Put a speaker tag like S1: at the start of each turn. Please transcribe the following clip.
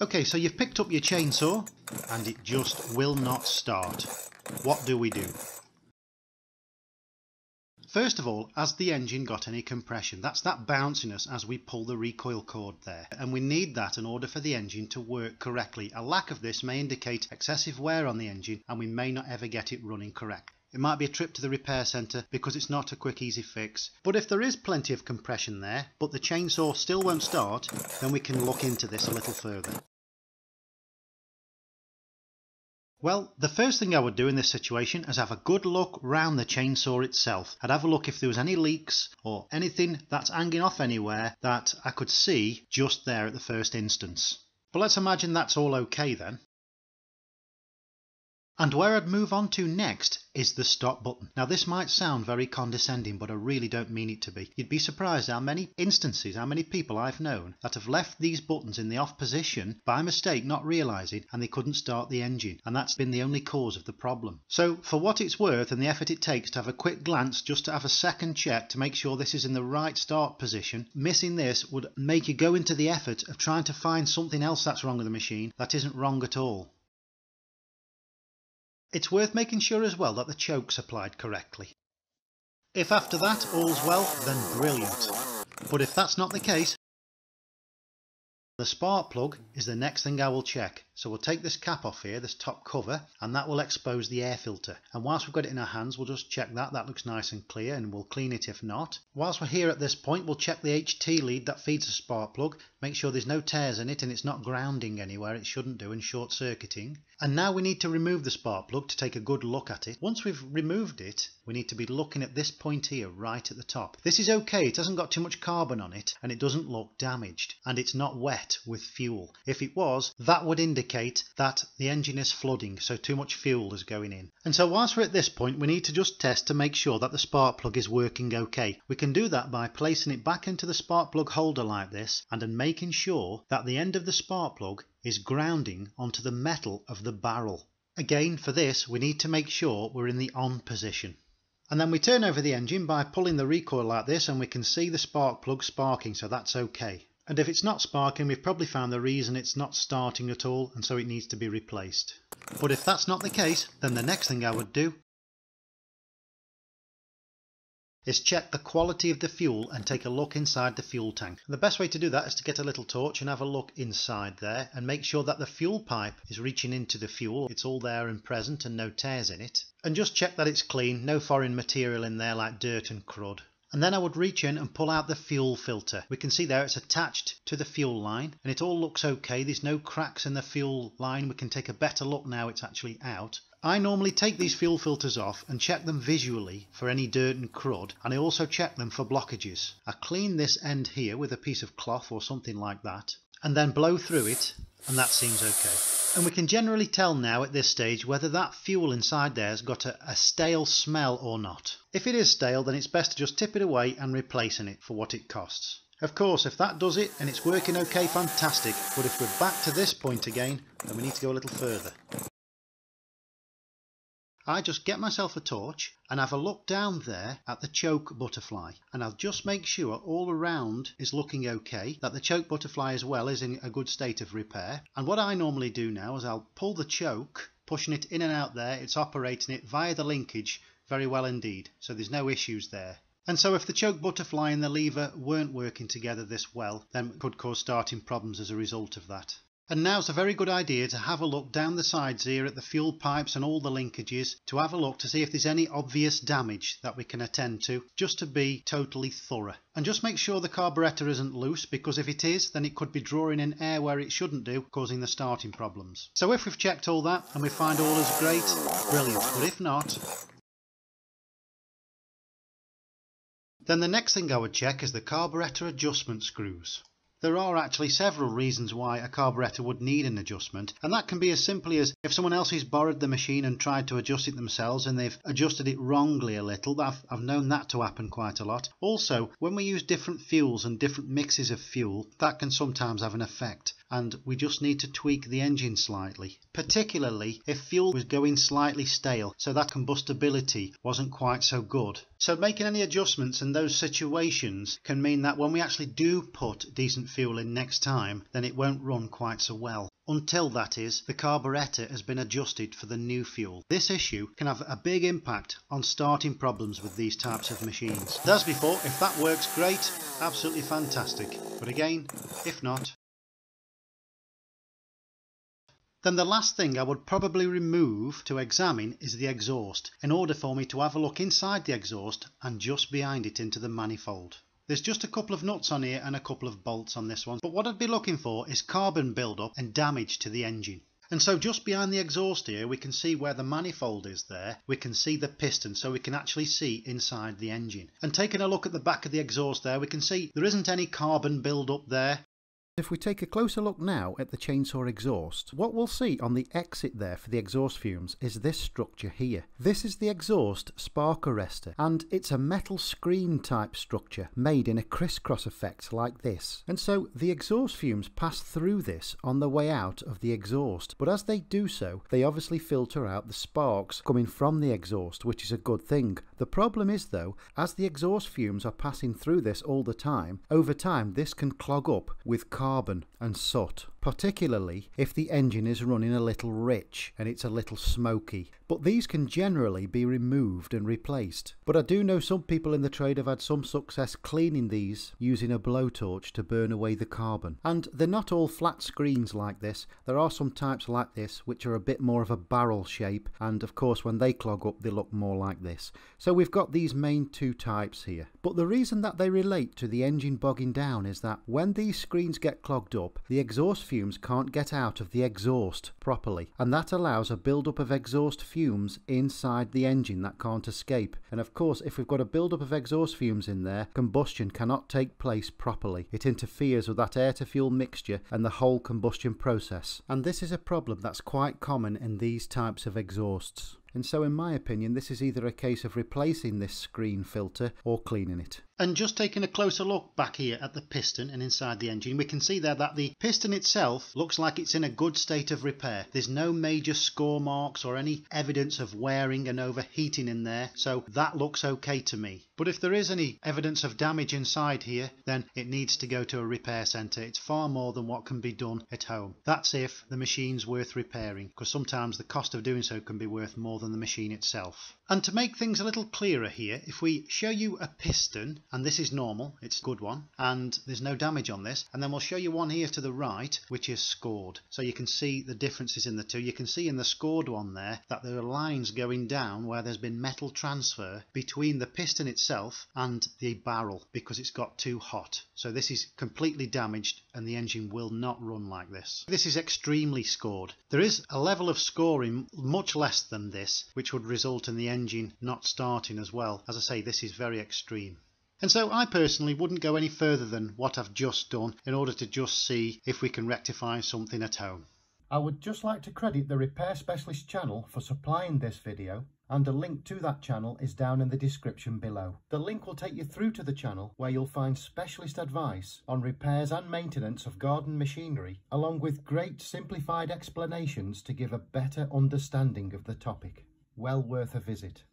S1: Okay, so you've picked up your chainsaw and it just will not start. What do we do? First of all, has the engine got any compression? That's that bounciness as we pull the recoil cord there. And we need that in order for the engine to work correctly. A lack of this may indicate excessive wear on the engine and we may not ever get it running correct. It might be a trip to the repair centre because it's not a quick easy fix. But if there is plenty of compression there, but the chainsaw still won't start, then we can look into this a little further. Well, the first thing I would do in this situation is have a good look round the chainsaw itself. I'd have a look if there was any leaks or anything that's hanging off anywhere that I could see just there at the first instance. But let's imagine that's all okay then. And where I'd move on to next is the stop button. Now this might sound very condescending but I really don't mean it to be. You'd be surprised how many instances, how many people I've known that have left these buttons in the off position by mistake not realising and they couldn't start the engine and that's been the only cause of the problem. So for what it's worth and the effort it takes to have a quick glance just to have a second check to make sure this is in the right start position, missing this would make you go into the effort of trying to find something else that's wrong with the machine that isn't wrong at all. It's worth making sure as well that the choke's applied correctly. If after that all's well, then brilliant. But if that's not the case, the spark plug is the next thing I will check. So we'll take this cap off here, this top cover, and that will expose the air filter. And whilst we've got it in our hands, we'll just check that. That looks nice and clear and we'll clean it if not. Whilst we're here at this point, we'll check the HT lead that feeds the spark plug. Make sure there's no tears in it and it's not grounding anywhere. It shouldn't do and short circuiting. And now we need to remove the spark plug to take a good look at it. Once we've removed it, we need to be looking at this point here, right at the top. This is okay. It hasn't got too much carbon on it and it doesn't look damaged. And it's not wet with fuel. If it was, that would indicate indicate that the engine is flooding, so too much fuel is going in. And so whilst we're at this point, we need to just test to make sure that the spark plug is working okay. We can do that by placing it back into the spark plug holder like this and then making sure that the end of the spark plug is grounding onto the metal of the barrel. Again, for this, we need to make sure we're in the on position. And then we turn over the engine by pulling the recoil like this and we can see the spark plug sparking, so that's okay. And if it's not sparking, we've probably found the reason it's not starting at all and so it needs to be replaced. But if that's not the case, then the next thing I would do is check the quality of the fuel and take a look inside the fuel tank. The best way to do that is to get a little torch and have a look inside there and make sure that the fuel pipe is reaching into the fuel, it's all there and present and no tears in it. And just check that it's clean, no foreign material in there like dirt and crud and then I would reach in and pull out the fuel filter. We can see there it's attached to the fuel line and it all looks okay. There's no cracks in the fuel line. We can take a better look now it's actually out. I normally take these fuel filters off and check them visually for any dirt and crud and I also check them for blockages. I clean this end here with a piece of cloth or something like that and then blow through it and that seems okay. And we can generally tell now at this stage whether that fuel inside there has got a, a, stale smell or not. If it is stale then it's best to just tip it away and replacing it for what it costs. Of course if that does it and it's working okay fantastic but if we're back to this point again then we need to go a little further. I just get myself a torch and have a look down there at the choke butterfly and I'll just make sure all around is looking okay, that the choke butterfly as well is in a good state of repair. And what I normally do now is I'll pull the choke, pushing it in and out there, it's operating it via the linkage very well indeed, so there's no issues there. And so if the choke butterfly and the lever weren't working together this well, then it could cause starting problems as a result of that. And now's a very good idea to have a look down the sides here at the fuel pipes and all the linkages to have a look to see if there's any obvious damage that we can attend to just to be totally thorough. And just make sure the carburettor isn't loose because if it is then it could be drawing in air where it shouldn't do causing the starting problems. So if we've checked all that and we find all is great, brilliant. But if not, then the next thing I would check is the carburettor adjustment screws. There are actually several reasons why a carburettor would need an adjustment and that can be as simply as if someone else has borrowed the machine and tried to adjust it themselves and they've adjusted it wrongly a little. I've, I've known that to happen quite a lot. Also, when we use different fuels and different mixes of fuel, that can sometimes have an effect. And we just need to tweak the engine slightly, particularly if fuel was going slightly stale so that combustibility wasn't quite so good. So making any adjustments in those situations can mean that when we actually do put decent fuel in next time then it won't run quite so well until that is the carburettor has been adjusted for the new fuel. This issue can have a big impact on starting problems with these types of machines. As before, if that works great, absolutely fantastic. But again, if not, then the last thing I would probably remove to examine is the exhaust in order for me to have a look inside the exhaust and just behind it into the manifold. There's just a couple of nuts on here and a couple of bolts on this one, but what I'd be looking for is carbon buildup and damage to the engine. And so just behind the exhaust here we can see where the manifold is there, we can see the piston so we can actually see inside the engine. And taking a look at the back of the exhaust there we can see there isn't any carbon build up there,
S2: if we take a closer look now at the chainsaw exhaust, what we'll see on the exit there for the exhaust fumes is this structure here. This is the exhaust spark arrestor and it's a metal screen type structure made in a crisscross effect like this. And so the exhaust fumes pass through this on the way out of the exhaust but as they do so they obviously filter out the sparks coming from the exhaust which is a good thing. The problem is though as the exhaust fumes are passing through this all the time over time this can clog up with carbon carbon and soot particularly if the engine is running a little rich and it's a little smoky. But these can generally be removed and replaced. But I do know some people in the trade have had some success cleaning these using a blowtorch to burn away the carbon. And they're not all flat screens like this. There are some types like this which are a bit more of a barrel shape and of course when they clog up they look more like this. So we've got these main two types here. But the reason that they relate to the engine bogging down is that when these screens get clogged up, the exhaust fumes can't get out of the exhaust properly and that allows a build-up of exhaust fumes inside the engine that can't escape. And of course if we've got a build-up of exhaust fumes in there combustion cannot take place properly. It interferes with that air to fuel mixture and the whole combustion process. And this is a problem that's quite common in these types of exhausts. And so in my opinion this is either a case of replacing this screen filter or cleaning it.
S1: And just taking a closer look back here at the piston and inside the engine, we can see there that the piston itself looks like it's in a good state of repair. There's no major score marks or any evidence of wearing and overheating in there, so that looks okay to me. But if there is any evidence of damage inside here, then it needs to go to a repair centre. It's far more than what can be done at home. That's if the machine's worth repairing, because sometimes the cost of doing so can be worth more than the machine itself. And to make things a little clearer here, if we show you a piston, and this is normal, it's a good one, and there's no damage on this, and then we'll show you one here to the right, which is scored. So you can see the differences in the two. You can see in the scored one there that there are lines going down where there's been metal transfer between the piston itself and the barrel because it's got too hot. So this is completely damaged and the engine will not run like this. This is extremely scored. There is a level of scoring much less than this, which would result in the engine not starting as well. As I say, this is very extreme. And so I personally wouldn't go any further than what I've just done in order to just see if we can rectify something at home.
S2: I would just like to credit the Repair Specialist channel for supplying this video and a link to that channel is down in the description below. The link will take you through to the channel where you'll find specialist advice on repairs and maintenance of garden machinery along with great simplified explanations to give a better understanding of the topic well worth a visit.